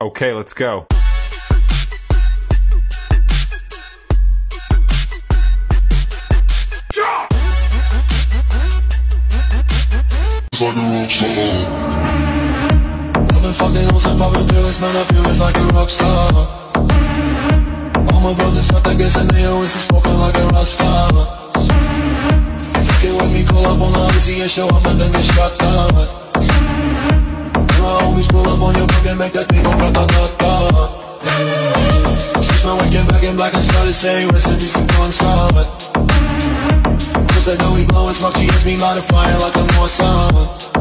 Okay, let's go. I've been fucking on some poppin' man, I feel it's like a rock star. All my brothers got that gas and they always like a rock star. With me, call up on the and show up and then down make that thing go grata-ta-ta Switch my weekend back in black and started saying recipes to Bon Scott Cause I know we blowin' smoke, she hits me light a fire like a Mossad